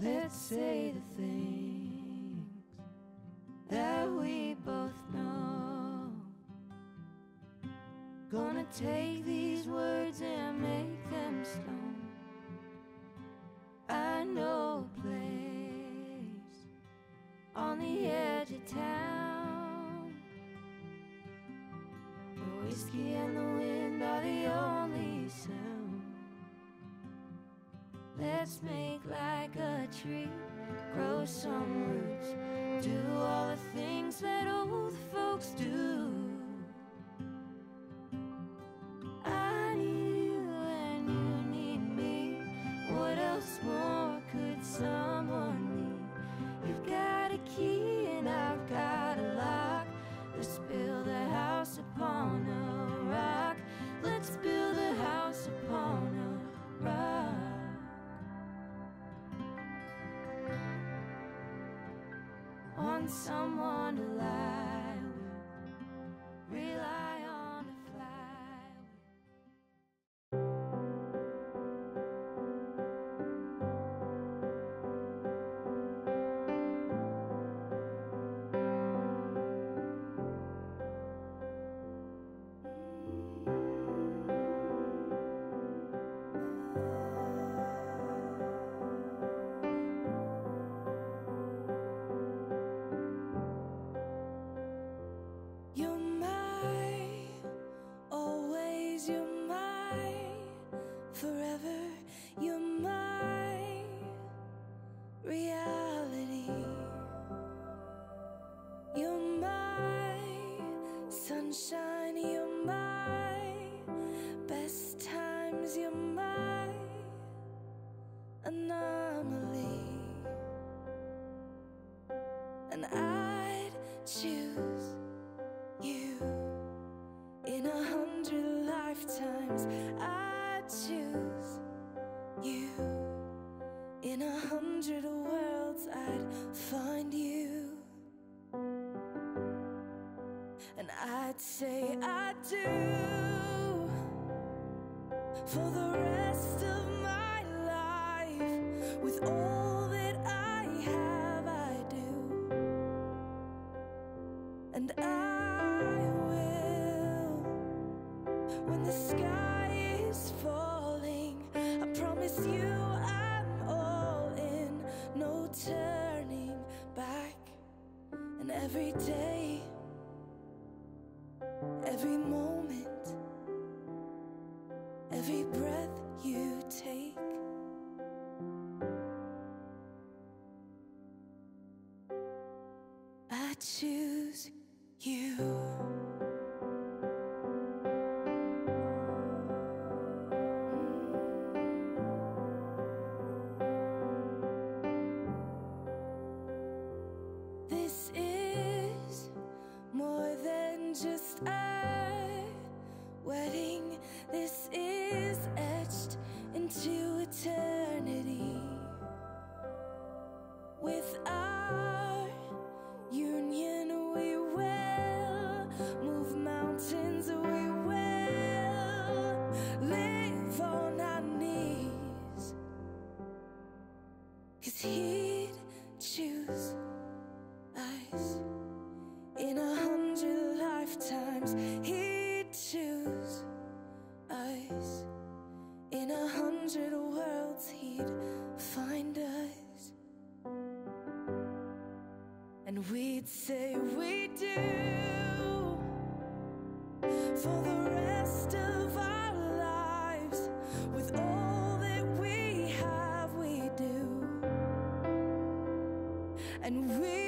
Let's say the things that we both know. Gonna take these words and make Let's make like a tree, grow some roots, do all the things that old folks do. someone to love. and I'd choose you in a hundred lifetimes. I'd choose you in a hundred worlds. I'd find you, and I'd say I do for the rest of my life with all. And every day, every moment, every breath you take. I choose you. tears. and we